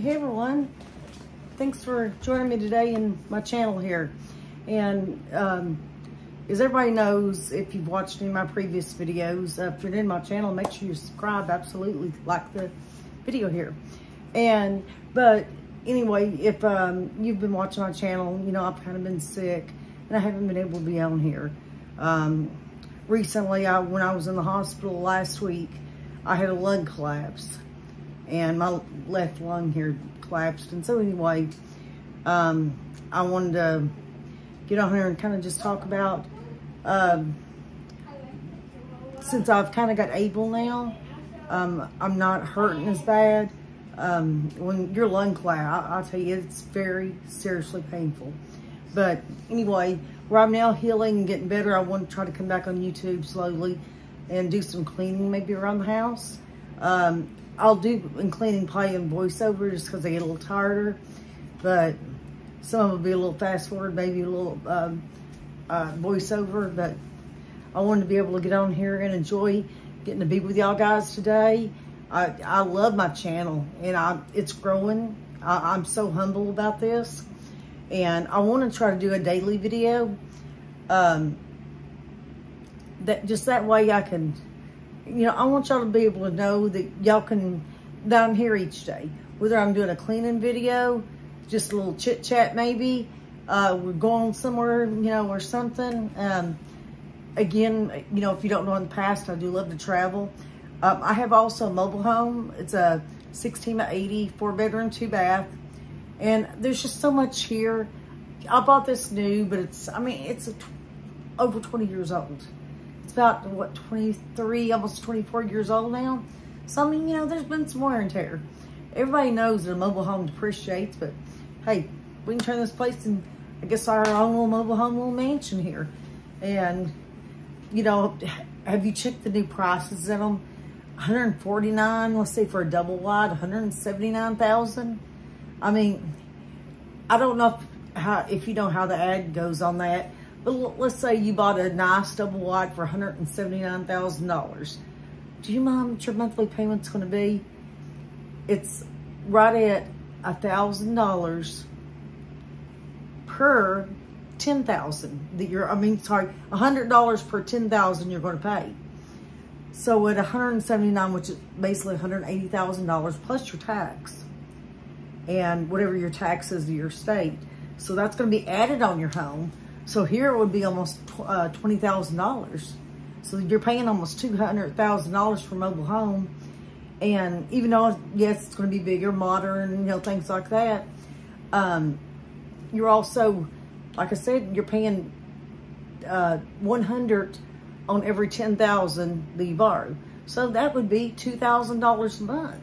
Hey everyone, thanks for joining me today in my channel here. And um, as everybody knows, if you've watched any of my previous videos, uh, if you're in my channel, make sure you subscribe, absolutely, like the video here. And, but anyway, if um, you've been watching my channel, you know, I've kind of been sick and I haven't been able to be on here. Um, recently, I, when I was in the hospital last week, I had a lung collapse and my left lung here collapsed. And so anyway, um, I wanted to get on here and kind of just talk about, um, since I've kind of got able now, um, I'm not hurting as bad. Um, when your lung collapse, I, will tell you, it's very seriously painful. But anyway, where I'm now healing and getting better, I want to try to come back on YouTube slowly and do some cleaning maybe around the house. Um, I'll do in cleaning play and voiceover just because they get a little tired. But some will be a little fast forward, maybe a little um, uh, voiceover. But I wanted to be able to get on here and enjoy getting to be with y'all guys today. I, I love my channel and I, it's growing. I, I'm so humble about this. And I want to try to do a daily video. Um, that just that way I can you know, I want y'all to be able to know that y'all can, down here each day. Whether I'm doing a cleaning video, just a little chit chat maybe, uh, we're going somewhere, you know, or something. Um, again, you know, if you don't know in the past, I do love to travel. Um, I have also a mobile home. It's a 16 by 80, four bedroom, two bath. And there's just so much here. I bought this new, but it's, I mean, it's a over 20 years old. It's about, what, 23, almost 24 years old now. So, I mean, you know, there's been some wear and tear. Everybody knows that a mobile home depreciates, but hey, we can turn this place in, I guess, our own little mobile home, little mansion here. And, you know, have you checked the new prices in them? 149, let's say for a double wide, 179,000. I mean, I don't know if, how, if you know how the ad goes on that, but let's say you bought a nice double wide for $179,000. Do you mind what your monthly payment's going to be? It's right at $1,000 per 10000 that you're, I mean, sorry, $100 per 10000 you're going to pay. So at 179 which is basically $180,000 plus your tax and whatever your tax is to your state. So that's going to be added on your home. So here it would be almost uh, $20,000. So you're paying almost $200,000 for mobile home. And even though, yes, it's going to be bigger, modern, you know, things like that, um, you're also, like I said, you're paying uh, 100 on every 10,000 that you borrow. So that would be $2,000 a month.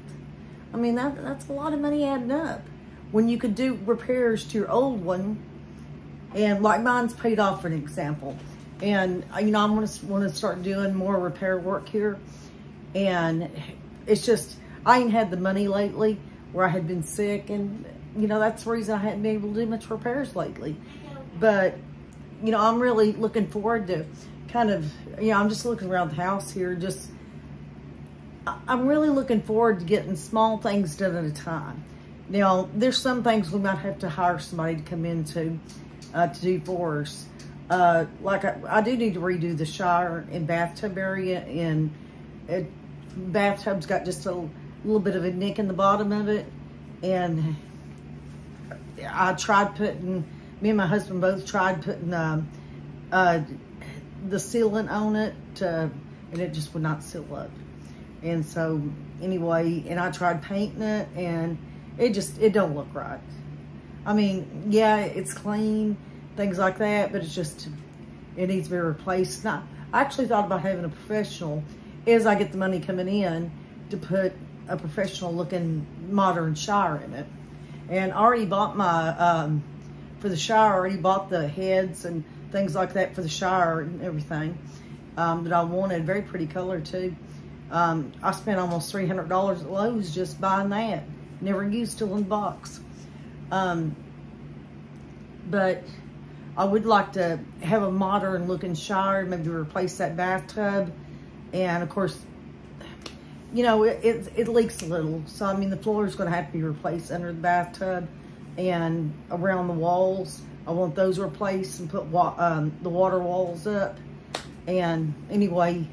I mean, that that's a lot of money adding up. When you could do repairs to your old one and like mine's paid off for an example. And, uh, you know, I'm want to start doing more repair work here. And it's just, I ain't had the money lately where I had been sick. And, you know, that's the reason I hadn't been able to do much repairs lately. But, you know, I'm really looking forward to kind of, you know, I'm just looking around the house here. Just, I'm really looking forward to getting small things done at a time. Now, there's some things we might have to hire somebody to come into uh, to do. Uh, like I, I, do need to redo the shower and bathtub area and it, bathtub's got just a little bit of a nick in the bottom of it. And I tried putting, me and my husband both tried putting um, uh, the sealant on it to, and it just would not seal up. And so anyway, and I tried painting it and it just, it don't look right. I mean, yeah, it's clean, things like that, but it's just, it needs to be replaced. Not, I actually thought about having a professional as I get the money coming in to put a professional looking modern shower in it. And I already bought my, um, for the shower, I already bought the heads and things like that for the shower and everything um, that I wanted. Very pretty color too. Um, I spent almost $300 at Lowe's just buying that. Never used till in the box. Um, but I would like to have a modern looking shower, maybe replace that bathtub. And of course, you know, it, it, it leaks a little. So, I mean, the floor is going to have to be replaced under the bathtub and around the walls. I want those replaced and put wa um, the water walls up. And anyway,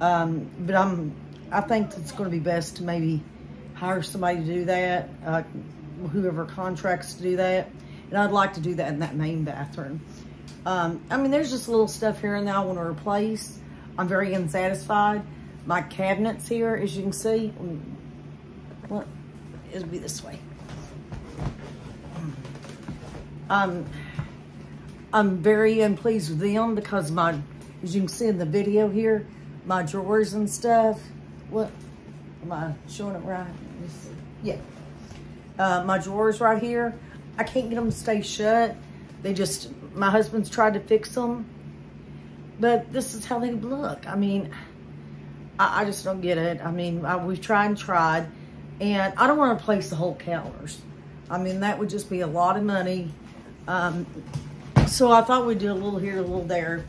um, but I'm, I think it's going to be best to maybe hire somebody to do that, uh, whoever contracts to do that. And I'd like to do that in that main bathroom. Um, I mean, there's just little stuff here and there I want to replace. I'm very unsatisfied. My cabinets here, as you can see, well, it'll be this way. Um, I'm very unpleased with them because my, as you can see in the video here, my drawers and stuff. What, am I showing it right? Yeah. Uh, my drawers right here, I can't get them to stay shut. They just, my husband's tried to fix them, but this is how they look. I mean, I, I just don't get it. I mean, I, we've tried and tried, and I don't want to replace the whole counters. I mean, that would just be a lot of money. Um, so I thought we'd do a little here, a little there.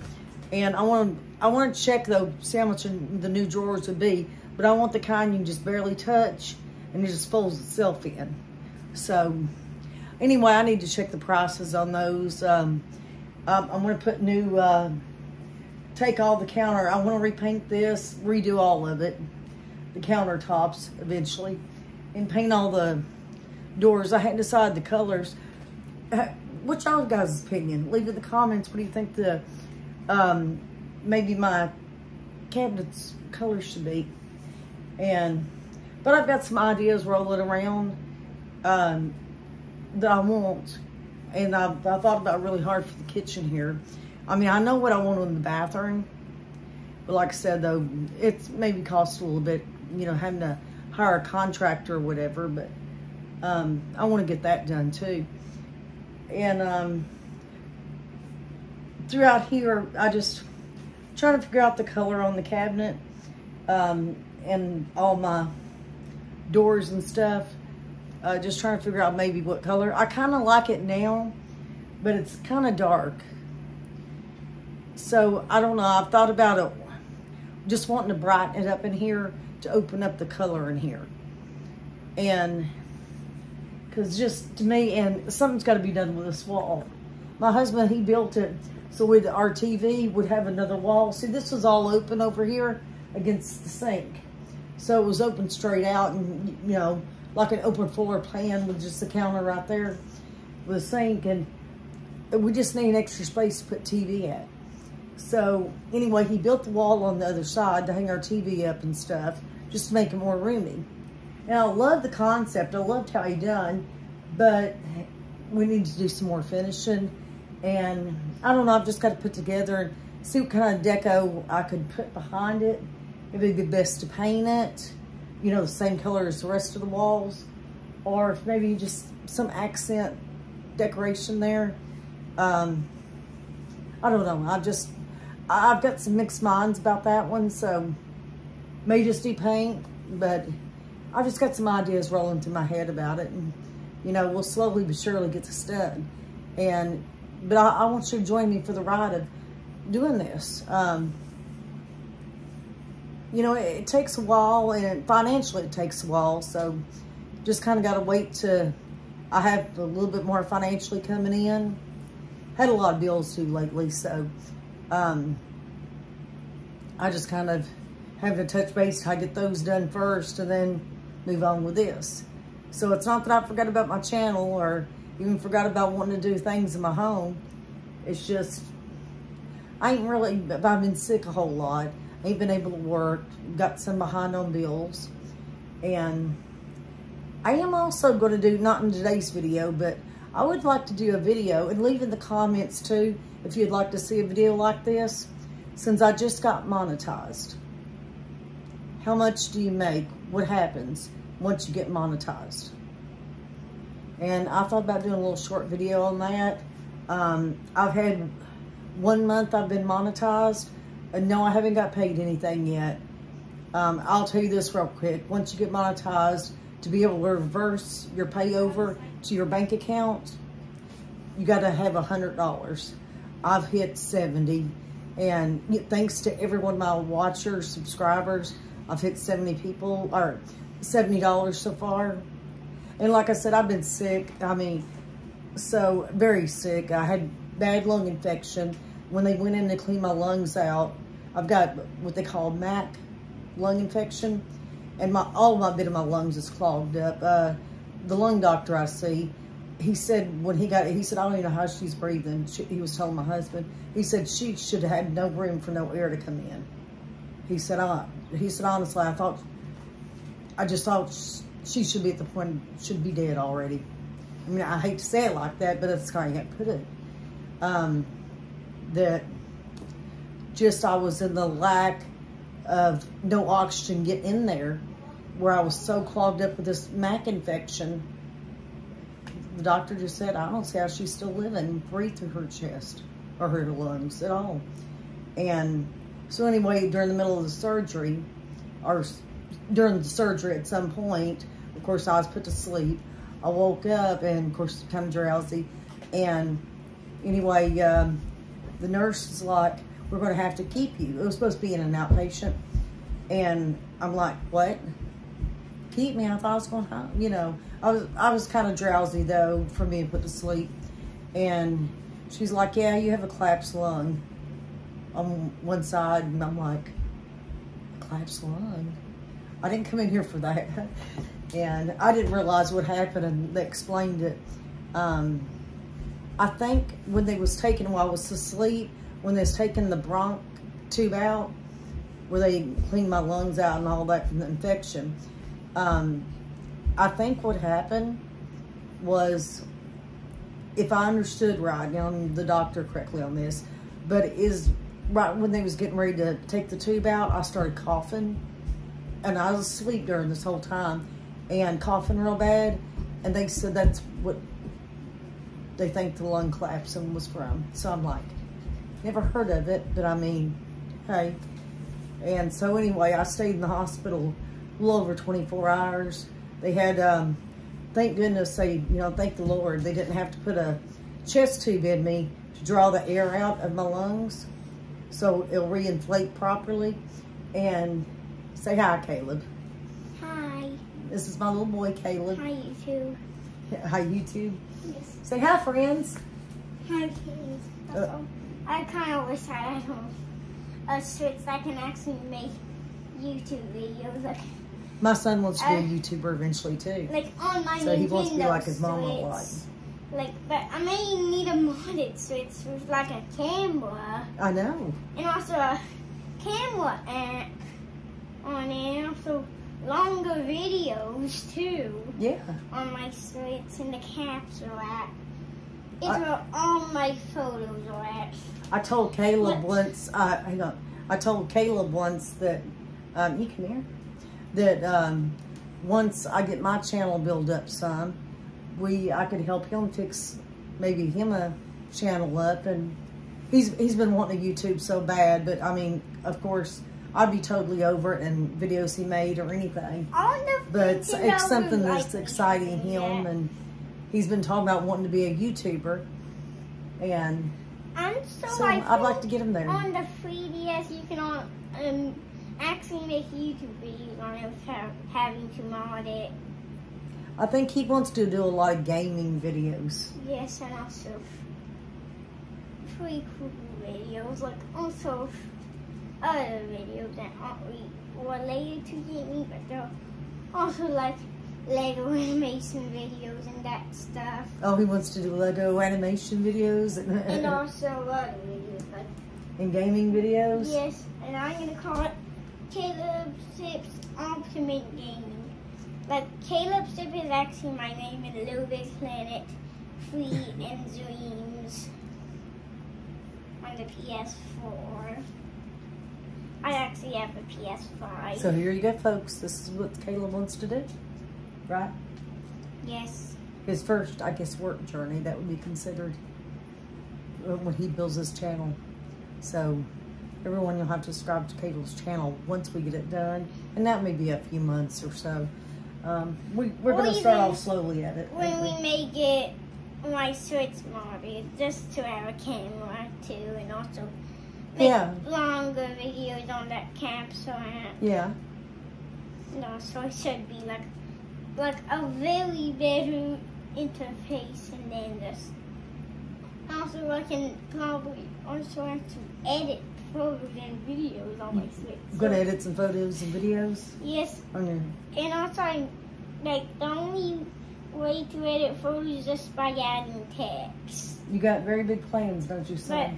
And I want to, I want to check though, how much the new drawers would be. But I want the kind you can just barely touch and it just folds itself in. So anyway, I need to check the prices on those. Um, I'm going to put new, uh, take all the counter. I want to repaint this, redo all of it, the countertops eventually, and paint all the doors. I hadn't decided the colors. What's y'all guys' opinion? Leave it in the comments. What do you think the, um, maybe my cabinets colors should be? And, but I've got some ideas rolling around. Um, that I want. And I, I thought about really hard for the kitchen here. I mean, I know what I want in the bathroom. But like I said, though, it's maybe cost a little bit, you know, having to hire a contractor or whatever. But um, I want to get that done too. And um, throughout here, I just try to figure out the color on the cabinet um, and all my doors and stuff. Uh, just trying to figure out maybe what color. I kind of like it now, but it's kind of dark. So, I don't know. I've thought about it. Just wanting to brighten it up in here to open up the color in here. And, because just to me, and something's got to be done with this wall. My husband, he built it so with our TV would have another wall. See, this was all open over here against the sink. So it was open straight out and, you know, like an open floor plan with just a counter right there with a sink. And we just need an extra space to put TV at. So anyway, he built the wall on the other side to hang our TV up and stuff, just to make it more roomy. And I love the concept. I loved how he done, but we need to do some more finishing. And I don't know, I've just got to put together and see what kind of deco I could put behind it. If it'd be best to paint it you know, the same color as the rest of the walls. Or maybe just some accent decoration there. Um, I don't know. I just, I've got some mixed minds about that one. So may just do paint, but I've just got some ideas rolling through my head about it. And, you know, we'll slowly but surely get this done. And, but I, I want you to join me for the ride of doing this. Um, you know, it, it, takes a while and financially it takes a while. So just kind of got to wait to, I have a little bit more financially coming in. Had a lot of bills too lately. So um, I just kind of have to touch base. I get those done first and then move on with this. So it's not that I forgot about my channel or even forgot about wanting to do things in my home. It's just, I ain't really, I've been sick a whole lot ain't been able to work, got some behind on bills. And I am also going to do, not in today's video, but I would like to do a video and leave in the comments too if you'd like to see a video like this since I just got monetized. How much do you make? What happens once you get monetized? And I thought about doing a little short video on that. Um, I've had one month I've been monetized no, I haven't got paid anything yet. Um, I'll tell you this real quick. Once you get monetized, to be able to reverse your payover to your bank account, you got to have a $100. I've hit 70 and thanks to every one of my watchers, subscribers, I've hit 70 people, or $70 so far. And like I said, I've been sick. I mean, so very sick. I had bad lung infection. When they went in to clean my lungs out, I've got what they call MAC lung infection. And my all my bit of my lungs is clogged up. Uh, the lung doctor I see, he said when he got he said, I don't even know how she's breathing. She, he was telling my husband, he said she should have had no room for no air to come in. He said, I, he said, honestly, I thought, I just thought she should be at the point, should be dead already. I mean, I hate to say it like that, but that's how I put it. Um, that just I was in the lack of no oxygen getting in there where I was so clogged up with this MAC infection. The doctor just said, I don't see how she's still living, breathe through her chest or her lungs at all. And so anyway, during the middle of the surgery, or during the surgery at some point, of course, I was put to sleep. I woke up and, of course, kind of drowsy. And anyway, um, the nurse was like, we're going to have to keep you. It was supposed to be in an outpatient. And I'm like, what? Keep me? I thought I was going to, you know, I was, I was kind of drowsy though from being put to sleep. And she's like, yeah, you have a collapsed lung on one side. And I'm like, collapsed lung? I didn't come in here for that. and I didn't realize what happened and they explained it. Um, I think when they was taking while I was asleep, when they was taking the bronch tube out, where they cleaned my lungs out and all that from the infection, um, I think what happened was, if I understood right, I'm the doctor correctly on this, but is right when they was getting ready to take the tube out, I started coughing and I was asleep during this whole time and coughing real bad. And they said that's what they think the lung collapsing was from. So I'm like, never heard of it, but I mean, hey. And so anyway, I stayed in the hospital a little over 24 hours. They had, um, thank goodness they, you know, thank the Lord, they didn't have to put a chest tube in me to draw the air out of my lungs so it'll reinflate properly. And say hi, Caleb. Hi. This is my little boy, Caleb. Hi, YouTube. Hi, YouTube. Yes. Say hi, friends. Hi, kids. Uh, I kind of wish I had a switch that can actually make YouTube videos. Like, My son wants to be a YouTuber eventually too. like on my So he wants to be Nintendo like his mama a lot. Like, but I may need a modded switch with like a camera I know. and also a camera app on it, and also longer videos too Yeah. on my switch and the capsule app. It's I- where all my photos are at. I told Caleb once, uh, hang on. I told Caleb once that, um, you come here, that, um, once I get my channel built up some, we, I could help him fix maybe him a channel up and he's, he's been wanting a YouTube so bad, but I mean, of course, I'd be totally over it and videos he made or anything. But it's, something that's exciting him and he's been talking about wanting to be a YouTuber and And so, so I'd like to get him there. on the 3DS you can on, um, actually make YouTube videos on it without having to mod it. I think he wants to do a lot of gaming videos. Yes, and also pretty cool videos, like also other videos that aren't related to gaming, but they're also like Lego animation videos and that stuff. Oh, he wants to do Lego animation videos and, And also other videos like and gaming videos. Yes, and I'm gonna call it Caleb Sips Ultimate Gaming. Like Caleb Sip is actually my name in Little Big Planet, Free and Dreams on the PS4. I actually have a PS5. So here you go, folks. This is what Caleb wants to do, right? yes. His first, I guess, work journey that would be considered uh, when he builds his channel. So everyone, you'll have to subscribe to Caleb's channel once we get it done, and that may be a few months or so. Um, we, we're going to start off slowly at it. When we make it my Switch modded, just to have a camera too, and also make Yeah. longer videos on that capsule app. Yeah. No, so it should be like like a very better interface and then just also I can probably also have to edit photos and videos on my Switch. You're gonna edit some photos and videos Yes, your. and also I'm like the only way to edit photos is just by adding text. You got very big plans, don't you, son?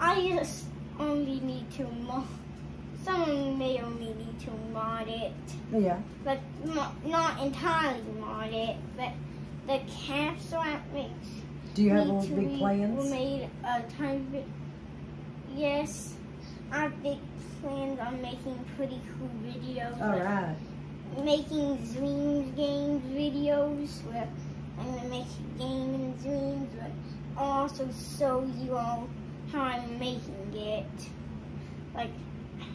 I just only need to mod. Someone may only need to mod it. Yeah. but not, not entirely mod it, but the capsule app makes Do you have all big plans? made a tiny bit. Yes, I have big plans on making pretty cool videos. All like right. Making Dreams Games videos where I'm gonna make game in Dreams, but I'll also show you all how I'm making it. Like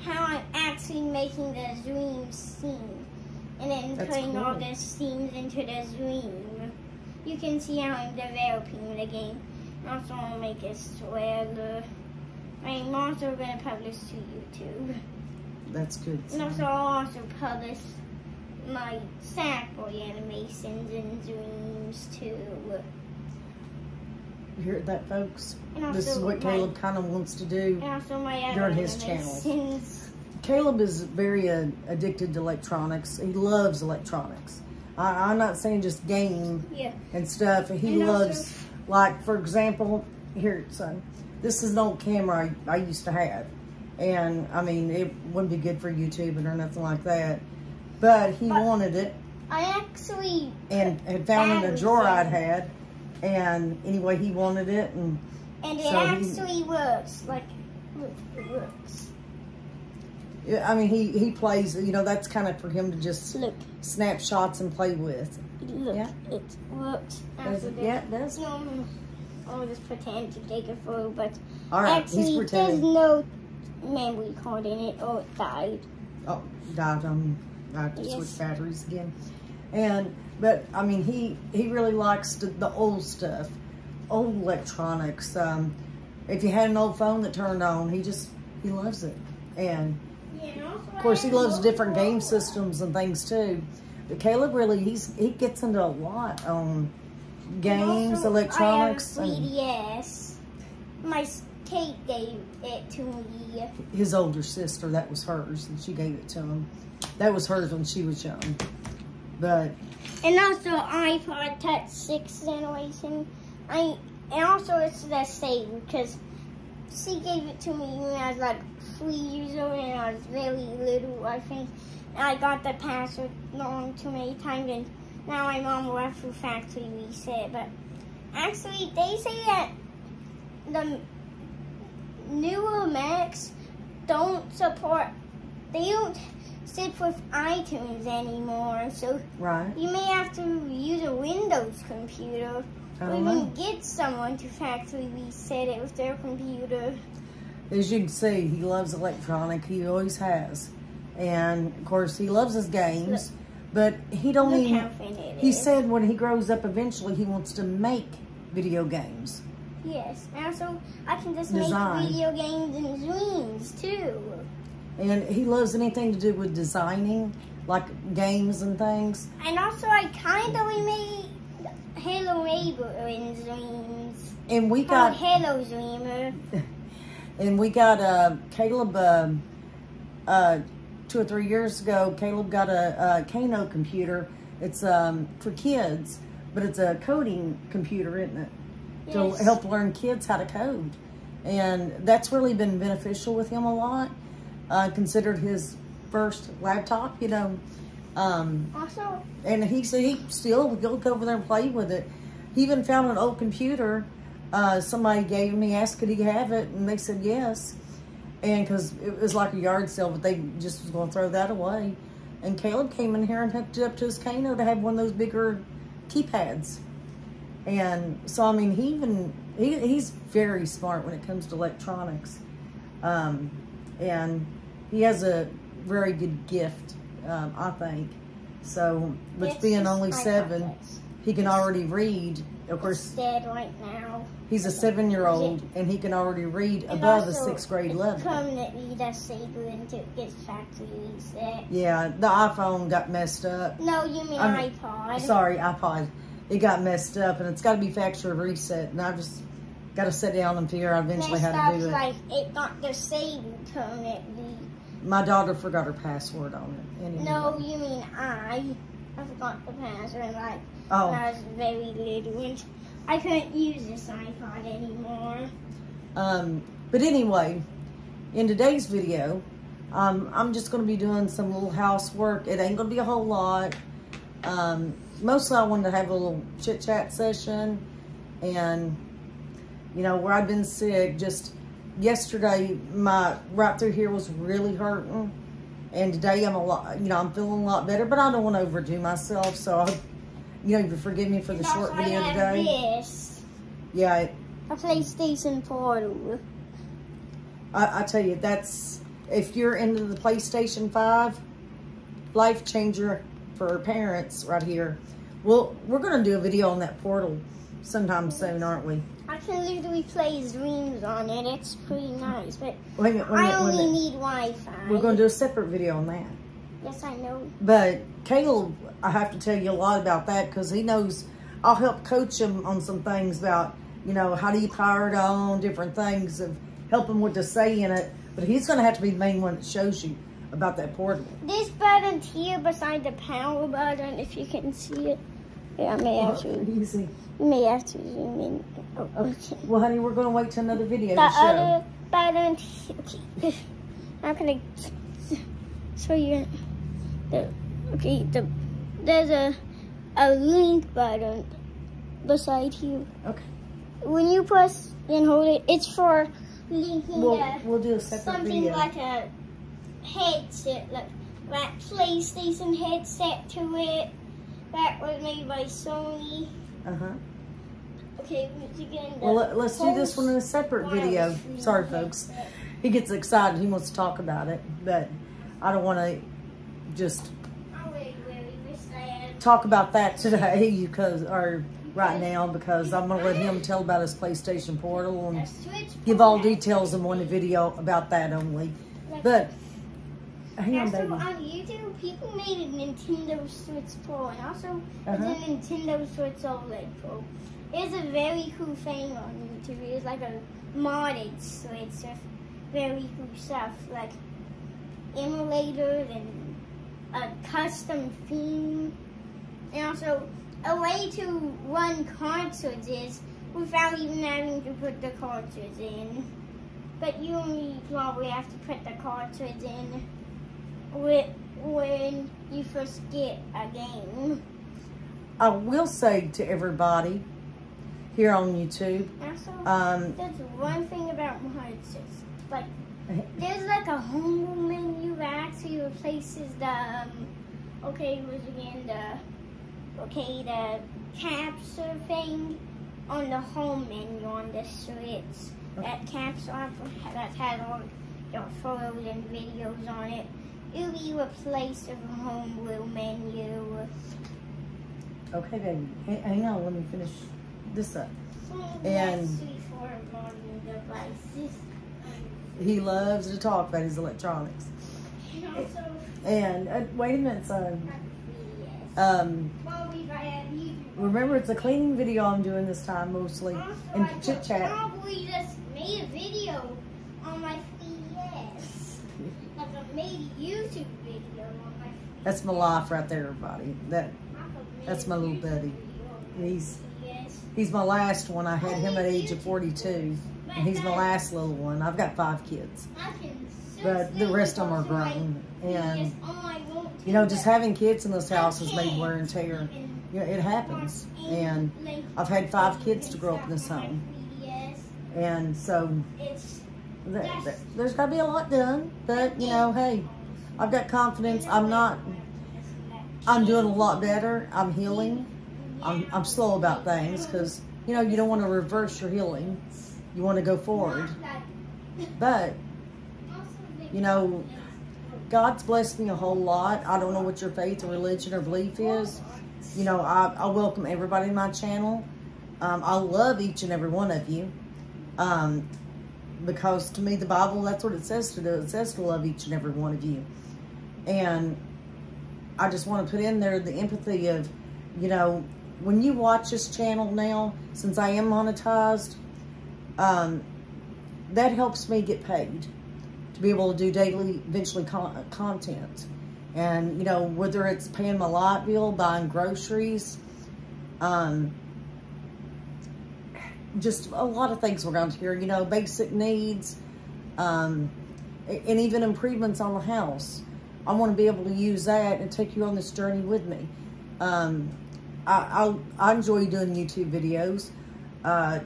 how I'm actually making the Dream scene. And then That's putting all the scenes into the Dream. You can see how I'm developing the game. Also, I'll make a trailer. I'm also gonna publish to YouTube. That's good. And also, I'll also publish my Sackboy animations and dreams too. Hear that, folks? This is what my, Caleb kind of wants to do. And also my other during his channel. Caleb is very uh, addicted to electronics. He loves electronics. I, I'm not saying just game Yeah. and stuff. He And also- loves, like, for example, here, son, this is an old camera I, I used to have. And, I mean, it wouldn't be good for YouTubing or nothing like that. But he But- wanted it I actually and had found in a drawer I'd had. And anyway, he wanted it. And and it So he- actually works. Like, look, it works. yeah, I mean, he, he plays, you know, that's kind of for him to just Look, snap shots and play with. look, Yeah. it works. Does it? Yeah, it does. No, I'll just pretend to take a photo, but All right, actually, there's no memory card in it, or it died. Oh, died on. I have to Yes. switch batteries again. And but I mean, he he really likes the, the old stuff, old electronics. Um, if you had an old phone that turned on, he just he loves it. And of course, he loves different game systems and things too. But Caleb really he's he gets into a lot on games, also, electronics, I have and 3DS. My Kate gave it to me. his older sister. That was hers, and she gave it to him. That was hers when she was young. But And also iPod Touch 6 generation. I and also it's the same because she gave it to me when I was like three years old and I was very little, I think. And I got the password wrong too many times and now my mom have to factory reset. But actually, they say that the newer Macs don't support, they don't sit with iTunes anymore. So right, you may have to use a Windows computer or know. even get someone to factory reset it with their computer. As you can see, he loves electronic. He always has. And of course, he loves his games. But he don't Look even. how thin it He is. said when he grows up, eventually he wants to make video games. Yes. And also, I can just Design. make video games and dreams too. And he loves anything to do with designing, like games and things. And also, I kind of remade Halo in dreams. And we got Halo Dreamer. and we got uh, Caleb um uh, two or three years ago. Caleb got a, a Kano computer. It's um, for kids, but it's a coding computer, isn't it? to help learn kids how to code. And that's really been beneficial with him a lot. Uh, considered his first laptop, you know. Um, Also, and he said he still would go over there and play with it. He even found an old computer. Uh, somebody gave him, he asked could he have it, and they said yes. And because it was like a yard sale, but they just was going to throw that away. And Caleb came in here and hooked it up to his Kano to have one of those bigger keypads. And so, I mean, he even, he, he's very smart when it comes to electronics. Um, and he has a very good gift, um, I think. So, which it's being only seven, he can already read Of course, It's dead right now. he's a seven-year-old and he can already read And above a also, sixth grade it's level. Permanently disabled until it gets factory reset. Yeah, the iPhone got messed up. No, you mean I mean, iPod. Sorry, iPod. It got messed up and it's got to be factory reset. And I just got to sit down and figure out eventually how to do it. like it got disabled permanently. My daughter forgot her password on it. Anyway. No, you mean I. I forgot the password like Oh, when I was very little and I couldn't use this iPod anymore. um, but anyway, in today's video, um, I'm just going to be doing some little housework. It ain't going to be a whole lot. Um, mostly I wanted to have a little chit chat session and, you know, where I've been sick, just yesterday, my right through here was really hurting. And today I'm a lot, you know, I'm feeling a lot better, but I don't want to overdo myself. So, I, you know, you forgive me for the short video today. This, Yeah, it, a PlayStation Portal. I, I tell you, that's if you're into the PlayStation 5, life changer for parents right here. Well, we're going to do a video on that portal sometime soon, aren't we? I can literally play Dreams on it. It's pretty nice, but Wait minute, wait I minute, only need Wi-Fi. We're going to do a separate video on that. Yes, I know. But Caleb, I have to tell you a lot about that because he knows I'll help coach him on some things about, you know, how do you power it on, different things of help him with the say in it. But he's going to have to be the main one that shows you about that portal. This button here beside the power button, if you can see it. Yeah, I may have to. Easy. You may have to zoom in. Oh, Okay. Well, honey, we're going to wait till another video The to show. other button. Okay. How can I show you? The okay. The there's a a link button beside you. Okay. When you press and hold it, it's for linking We'll, the we'll do a separate something video. like a headset, like that PlayStation headset to it. That was made by Sony. uh-huh. Okay, once again, the Well, let, let's do this one in a separate video. Sorry, folks. He gets excited. He wants to talk about it. But I don't want to just I really, really wish I had talk about that today because, or right now because I'm going to let him tell about his PlayStation Portal and give all details in one video about that only. But, hang on, also baby. on YouTube, people made a Nintendo Switch Pro and also Uh-huh. it's a Nintendo Switch OLED Pro. It's a very cool thing on YouTube. It's like a modded Switch with very cool stuff like emulators and a custom theme, and also a way to run cartridges without even having to put the cartridge in. But you only probably have to put the cartridge in when you first get a game. I will say to everybody here on YouTube, Also, um, That's one thing about. It's like there's like a home menu that actually replaces the um, okay, was again the okay the capture thing on the home menu on the Switch. That app that has all your photos and videos on it. It'll be replaced with a homebrew menu. okay, baby. Hang on, let me finish this up. And- Actually for modern devices. He loves to talk about his electronics. And uh, wait a minute, son. Um, Well, we've had YouTube. remember, it's a cleaning video I'm doing this time mostly, and chit chat. probably just made a video on my 3DS. Like I made a YouTube video on my That's my life right there, everybody. That I could make That's my little buddy. video on my He's 3DS. He's my last one. I had him at age of 42, and he's my last little one. I've got five kids, but the rest of them are grown. And 3DS all I want you know, just having kids in this house has made wear and tear. You know, it happens, and I've had five kids to grow up in this home, and so there's got to be a lot done. But you know, hey, I've got confidence. I'm not. I'm doing a lot better. I'm healing. I'm, I'm slow about things because, you know, you don't want to reverse your healing. You want to go forward. But, you know, God's blessed me a whole lot. I don't know what your faith or religion or belief is. You know, I, I welcome everybody in my channel. Um, I love each and every one of you. Um, because to me, the Bible, that's what it says to do. It says to love each and every one of you. And I just want to put in there the empathy of, you know, when you watch this channel now, since I am monetized, um, that helps me get paid to be able to do daily, eventually con content. And, you know, whether it's paying my light bill, buying groceries, um, just a lot of things around here, you know, basic needs, um, and even improvements on the house. I want to be able to use that and take you on this journey with me. Um, I, I, I, enjoy doing YouTube videos. Uh,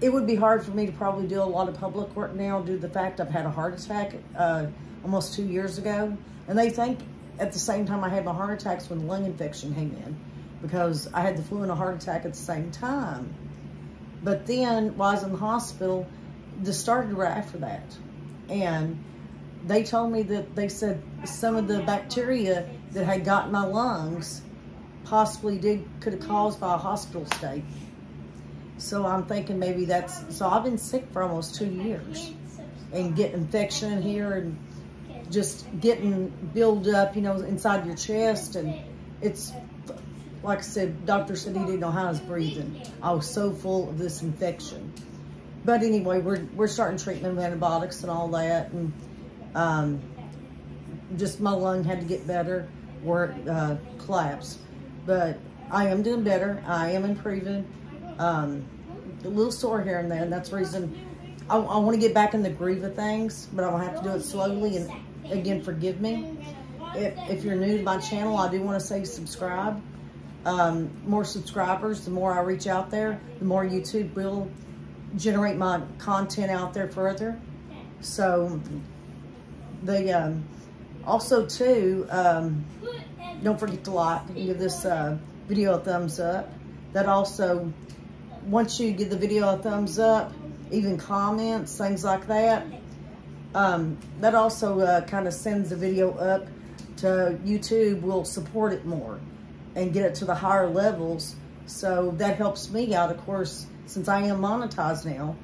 it would be hard for me to probably do a lot of public work now due to the fact I've had a heart attack uh, almost two years ago. And they think at the same time I had my heart attacks when the lung infection came in because I had the flu and a heart attack at the same time. But then while I was in the hospital, this started right after that. And they told me that they said some of the bacteria that had got my lungs possibly did could have caused by a hospital stay. So I'm thinking maybe that's, so I've been sick for almost two years and get infection here and just getting build up, you know, inside your chest. And it's, like I said, doctor said he didn't know how I was breathing. I was so full of this infection. But anyway, we're, we're starting treatment with antibiotics and all that. And um, just my lung had to get better where it uh, collapsed. But I am doing better. I am improving um, a little sore here and there, and that's the reason I, I want to get back in the groove of things, but I'm going to have to do it slowly, and again, forgive me. If, if you're new to my channel, I do want to say subscribe. Um, more subscribers, the more I reach out there, the more YouTube will generate my content out there further. So, the um, also too, um, don't forget to like and give this uh, video a thumbs up. That also once you give the video a thumbs up, even comments, things like that, um, that also uh, kind of sends the video up to YouTube will support it more and get it to the higher levels. So that helps me out, of course, since I am monetized now,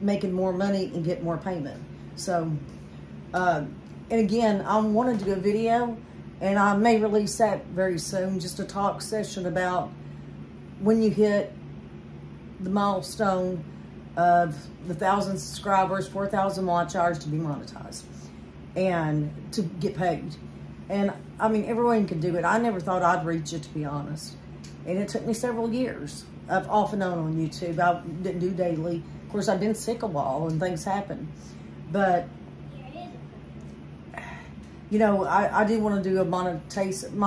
making more money and get more payment. So, uh, and again, I wanted to do a video and I may release that very soon, just a talk session about when you hit the milestone of the thousand subscribers, 4,000 watch hours to be monetized and to get paid. And I mean, everyone can do it. I never thought I'd reach it, to be honest. And it took me several years of off and on on YouTube. I didn't do daily. Of course, I've been sick a while and things happen. But, you know, I, I do want to do a monetization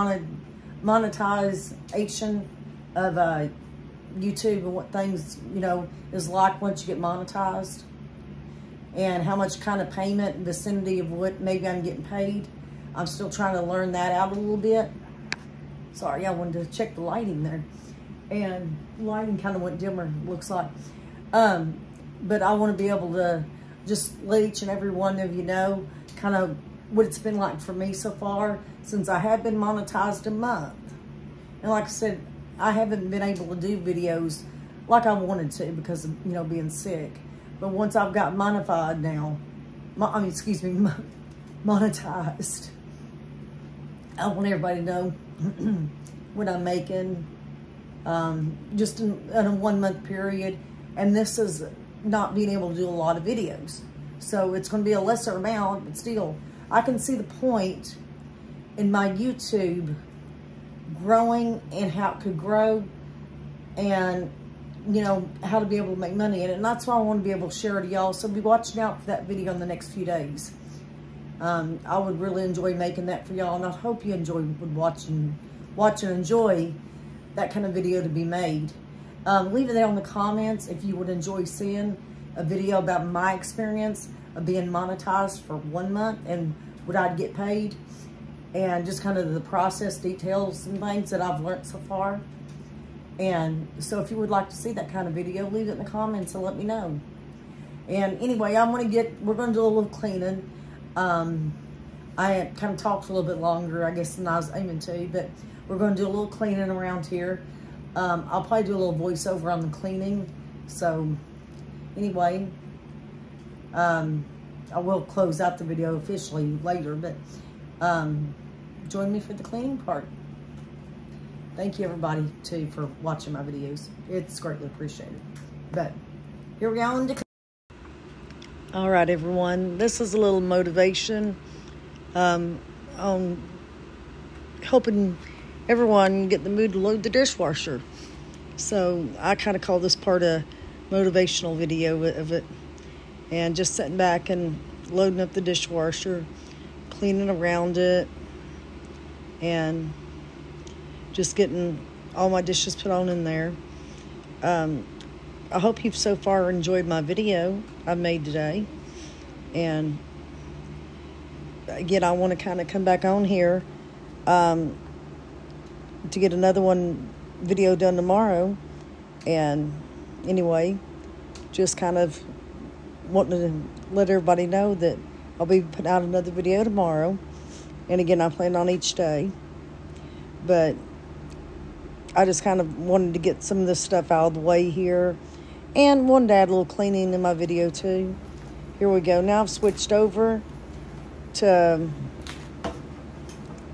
monetization of uh, YouTube and what things, you know, is like once you get monetized and how much kind of payment vicinity of what maybe I'm getting paid. I'm still trying to learn that out a little bit. Sorry, I wanted to check the lighting there. And lighting kind of went dimmer, looks like. Um, but I want to be able to just let each and every one of you know kind of what it's been like for me so far since I have been monetized a month. And like I said, I haven't been able to do videos like I wanted to because of, you know, being sick. But once I've got monetized now, I mean, excuse me, monetized, I want everybody to know what I'm making um, just in, in a one month period. And this is not being able to do a lot of videos. So it's going to be a lesser amount, but still, I can see the point in my YouTube growing and how it could grow and you know how to be able to make money in it. And that's why I want to be able to share it to y'all. So be watching out for that video in the next few days. Um, I would really enjoy making that for y'all and I hope you enjoy watching watch and enjoy that kind of video to be made. Um, leave it there in the comments if you would enjoy seeing a video about my experience of being monetized for one month and what I'd get paid and just kind of the process details and things that I've learned so far. And so if you would like to see that kind of video, leave it in the comments and let me know. And anyway, I'm going to get, we're going to do a little cleaning. Um, I kind of talked a little bit longer, I guess, than I was aiming to, but we're going to do a little cleaning around here. Um, I'll probably do a little voiceover on the cleaning. So, anyway, um, I will close out the video officially later, but um, join me for the cleaning part. Thank you, everybody, too, for watching my videos. It's greatly appreciated. But here we go into all right, everyone. This is a little motivation um, on helping everyone get the mood to load the dishwasher. So I kind of call this part a motivational video of it. And just sitting back and loading up the dishwasher, cleaning around it, and just getting all my dishes put on in there. Um, I hope you've so far enjoyed my video I made today. And again, I want to kind of come back on here um, to get another one video done tomorrow. And anyway, just kind of wanting to let everybody know that I'll be putting out another video tomorrow. And again, I plan on each day. But I just kind of wanted to get some of this stuff out of the way here. And wanted to add a little cleaning in my video too. Here we go. Now I've switched over to um,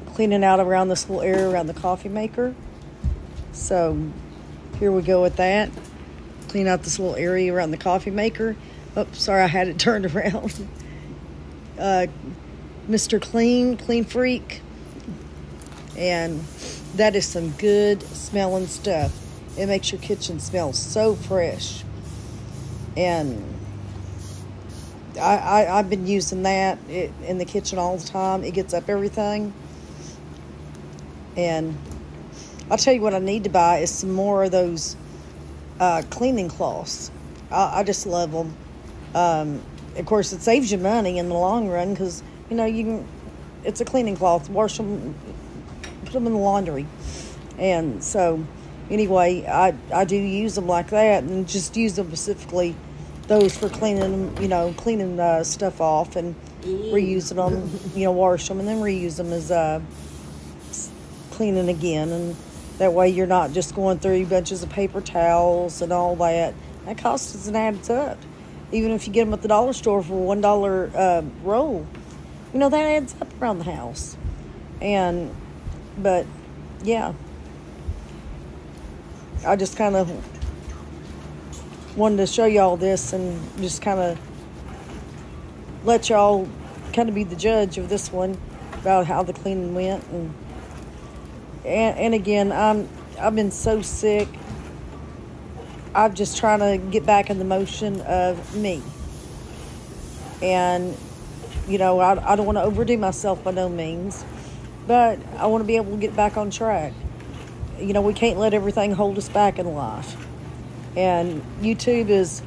cleaning out around this little area around the coffee maker. So here we go with that. Clean out this little area around the coffee maker. Oh, sorry, I had it turned around. Uh, Mr. Clean, Clean Freak. And that is some good smelling stuff. It makes your kitchen smell so fresh. And I, I, I've been using that in the kitchen all the time. It gets up everything. And I'll tell you what I need to buy is some more of those uh, cleaning cloths. I, I just love them. Um, of course, it saves you money in the long run because, you know, you can, it's a cleaning cloth. Wash them, put them in the laundry. And so, anyway, I, I do use them like that and just use them specifically those for cleaning, them. you know, cleaning uh, stuff off and reusing them, you know, wash them and then reuse them as uh, cleaning again. And that way you're not just going through bunches of paper towels and all that. That cost us and adds up. Even if you get them at the dollar store for one dollar uh, roll, you know that adds up around the house. And, but, yeah, I just kind of wanted to show y'all this and just kind of let y'all kind of be the judge of this one about how the cleaning went and and, and again I'm I've been so sick I'm just trying to get back in the motion of me and you know I, I don't want to overdo myself by no means but I want to be able to get back on track you know we can't let everything hold us back in life and YouTube is,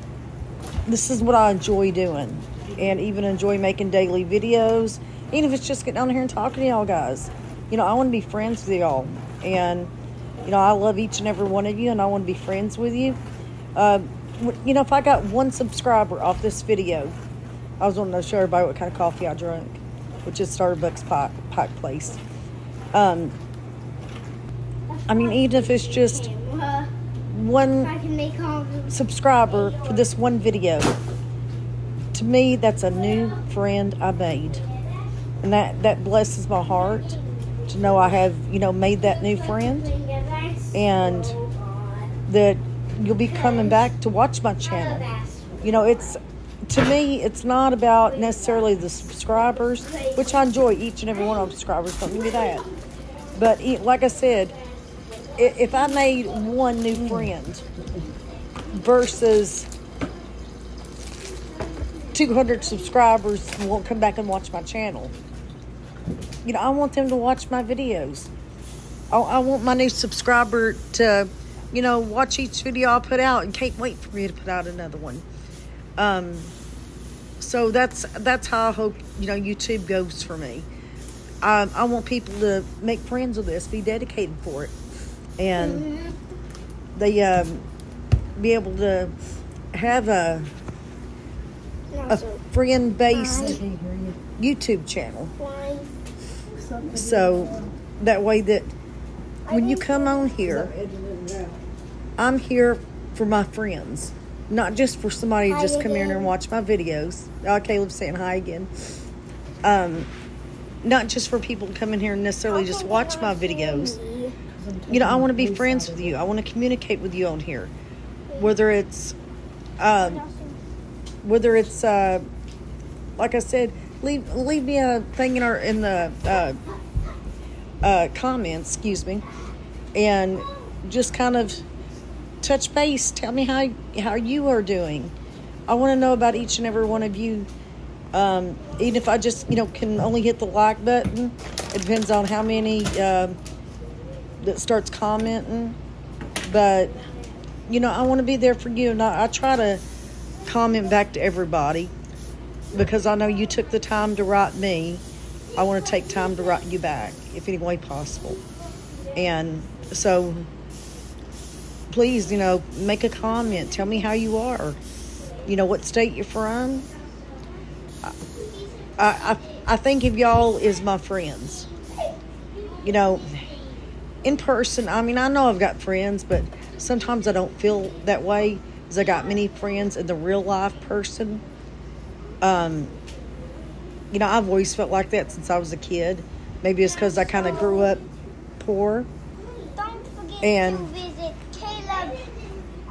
this is what I enjoy doing. And even enjoy making daily videos. Even if it's just getting on here and talking to y'all guys. You know, I want to be friends with y'all. And, you know, I love each and every one of you and I want to be friends with you. Uh, you know, if I got one subscriber off this video, I was wanting to show everybody what kind of coffee I drank, which is Starbucks Pike, Pike Place. Um, I mean, even if it's just one subscriber for this one video. To me, that's a new friend I made. And that, that blesses my heart to know I have, you know, made that new friend. And that you'll be coming back to watch my channel. You know, it's to me, it's not about necessarily the subscribers, which I enjoy each and every one of subscribers. Don't give me that. But like I said, if I made one new friend versus 200 subscribers won't come back and watch my channel. You know, I want them to watch my videos. I, I want my new subscriber to, you know, watch each video I put out and can't wait for me to put out another one. Um, so that's that's how I hope you know YouTube goes for me. Um, I want people to make friends with this, be dedicated for it and mm-hmm. they um, be able to have a a friend based YouTube channel. So that way that when you come on here, I'm here for my friends, not just for somebody to Hi just come in here and watch my videos. Oh, Caleb's saying hi again. Um, not just for people to come in here and necessarily just watch my videos. You know, I want to be friends with you. I want to communicate with you on here, whether it's, um, whether it's, uh, like I said, leave leave me a thing in our in the uh, uh, comments, excuse me, and just kind of touch base. Tell me how how you are doing. I want to know about each and every one of you. Um, even if I just you know can only hit the like button, it depends on how many um that starts commenting. But you know, I want to be there for you, and I, I try to comment back to everybody because I know you took the time to write me. I want to take time to write you back, if any way possible. And so, please, you know, make a comment. Tell me how you are. You know, what state you're from. I, I, I think of y'all as my friends. You know, in person, I mean, I know I've got friends, but sometimes I don't feel that way because I got many friends in the real life person. Um, you know, I've always felt like that since I was a kid. Maybe it's because I kind of grew up poor. Don't forget And- to visit Caleb's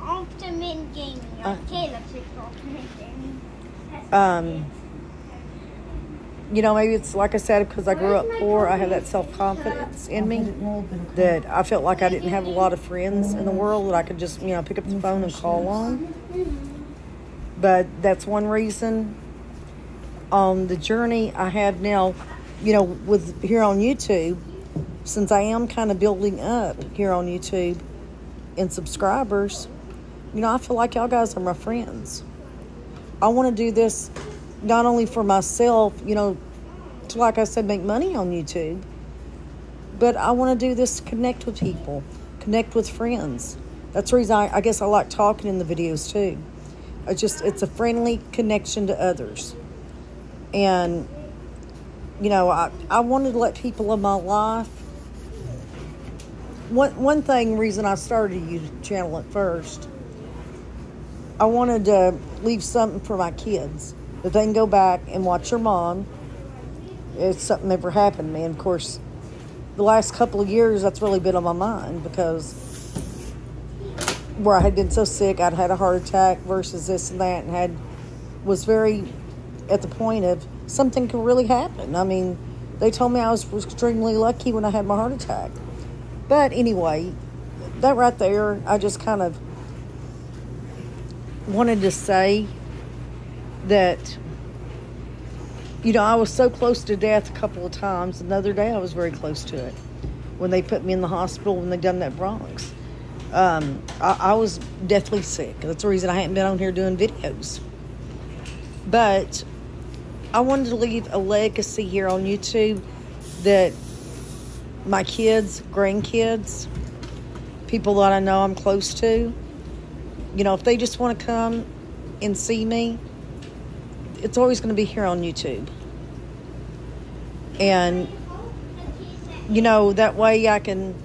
Ultimate Gaming. Um, you know, maybe it's like I said, because I grew up poor, I have that self confidence in me that I felt like I didn't have a lot of friends in the world that I could just, you know, pick up the phone and call on. But that's one reason. On the journey I have now, you know, with here on YouTube, since I am kind of building up here on YouTube in subscribers, you know, I feel like y'all guys are my friends. I want to do this not only for myself, you know, to like I said, make money on YouTube, but I want to do this to connect with people, connect with friends. That's the reason I, I guess I like talking in the videos too. I just it's a friendly connection to others, and you know I I wanted to let people in my life. One one thing reason I started a YouTube channel at first I wanted to leave something for my kids that they can go back and watch their mom if something ever happened to me. And of course, the last couple of years, that's really been on my mind because where I had been so sick, I'd had a heart attack versus this and that, and had was very at the point of something could really happen. I mean, they told me I was, was extremely lucky when I had my heart attack. But anyway, that right there, I just kind of wanted to say that you know I was so close to death a couple of times. Another day I was very close to it when they put me in the hospital when they done that Bronx. Um, I, I was deathly sick. That's the reason I hadn't been on here doing videos. But I wanted to leave a legacy here on YouTube that my kids, grandkids, people that I know I'm close to, you know, if they just want to come and see me, it's always going to be here on YouTube. And, you know, that way I can,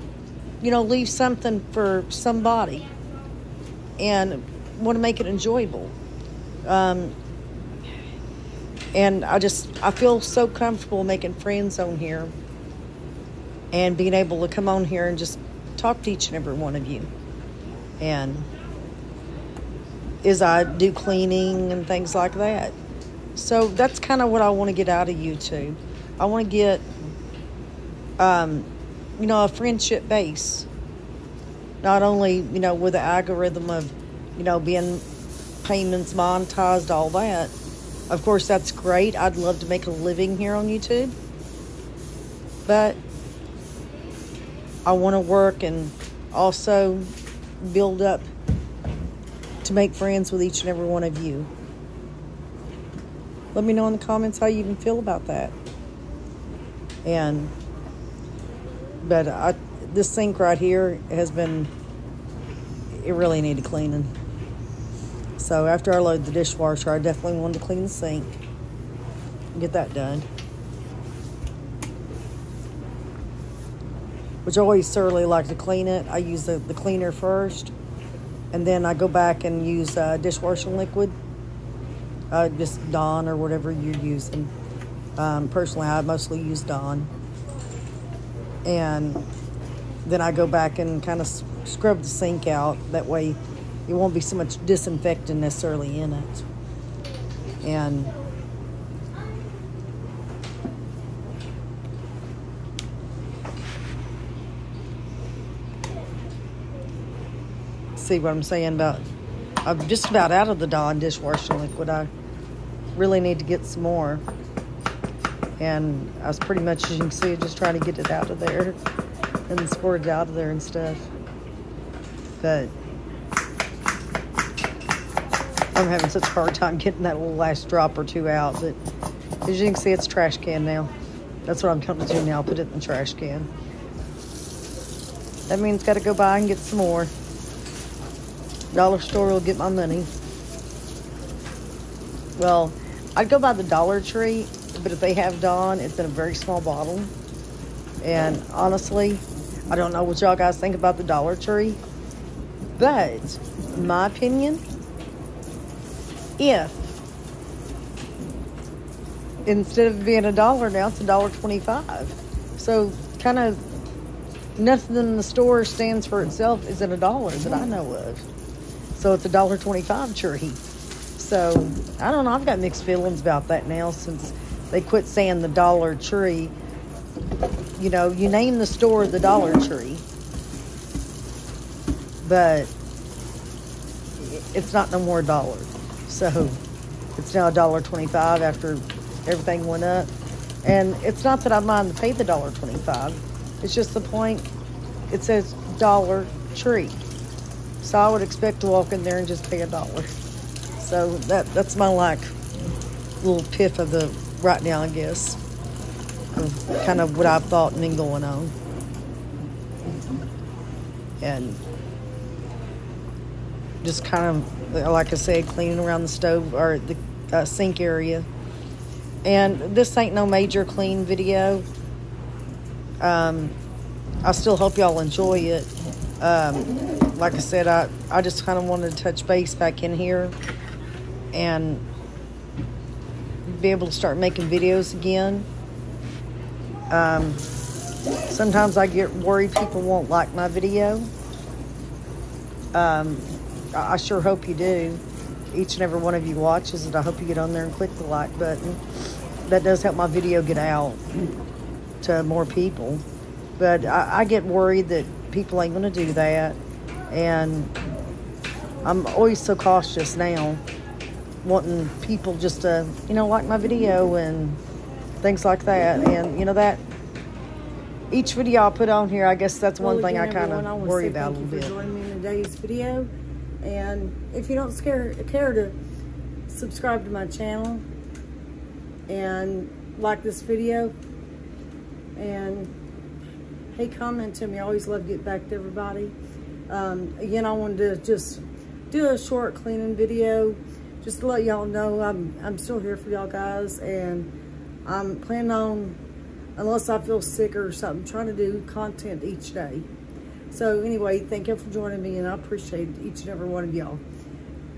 you know, leave something for somebody and want to make it enjoyable. Um, and I just, I feel so comfortable making friends on here and being able to come on here and just talk to each and every one of you. And, is I do cleaning and things like that. So that's kind of what I want to get out of YouTube. I want to get, um, you know, a friendship base. Not only, you know, with the algorithm of, you know, being payments monetized, all that. Of course, that's great. I'd love to make a living here on YouTube. But I want to work and also build up to make friends with each and every one of you. Let me know in the comments how you even feel about that. And, but I, this sink right here has been, it really needed cleaning. So after I load the dishwasher, I definitely wanted to clean the sink. Get that done. Which I always thoroughly like to clean it. I use the, the cleaner first And then I go back and use uh, dishwashing liquid, uh, just Dawn or whatever you're using. Um, personally, I mostly use Dawn. And then I go back and kind of scrub the sink out. That way, it won't be so much disinfectant necessarily in it. And see what I'm saying about I'm just about out of the Dawn dishwashing liquid. I really need to get some more. And I was pretty much, as you can see, just trying to get it out of there and squirt it out of there and stuff. But I'm having such a hard time getting that little last drop or two out. But as you can see, it's trash can now. That's what I'm coming to now. I'll put it in the trash can. That means got to go buy and get some more. Dollar store will get my money. Well, I'd go by the Dollar Tree, but if they have Dawn, it's in a very small bottle. And honestly, I don't know what y'all guys think about the Dollar Tree, but my opinion, if instead of being a dollar now, it's a dollar twenty-five. So kind of nothing in the store stands for itself isn't a dollar that I know of. So it's a dollar twenty-five tree. So I don't know. I've got mixed feelings about that now since they quit saying the Dollar Tree. You know, you name the store the Dollar Tree, but it's not no more dollar. So it's now a dollar twenty-five after everything went up. And it's not that I mind to pay the dollar twenty-five. It's just the point. It says Dollar Tree, so I would expect to walk in there and just pay a dollar. So that that's my like little piff of the right now, I guess. Of kind of what I've thought and been going on. And just kind of, like I said, cleaning around the stove or the uh, sink area. And this ain't no major clean video. Um, I still hope y'all enjoy it. Um, like I said, I, I just kind of wanted to touch base back in here and be able to start making videos again. Um, sometimes I get worried people won't like my video. Um, I sure hope you do. Each and every one of you watches it. I hope you get on there and click the like button. That does help my video get out to more people. But I, I get worried that people ain't going to do that. And I'm always so cautious now wanting people just to, you know, like my video and things like that. And, you know, that each video I put on here, I guess that's one thing I kind of worry about a thank little you bit. for joining me in today's video. And if you don't scare, care to subscribe to my channel and like this video and hey, comment to me. I always love getting back to everybody. Um, again, I wanted to just do a short cleaning video just to let y'all know I'm, I'm still here for y'all guys and I'm planning on, unless I feel sick or something, trying to do content each day. So anyway, thank you for joining me and I appreciate each and every one of y'all.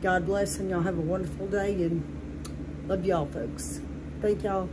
God bless and y'all have a wonderful day and love y'all folks. Thank y'all.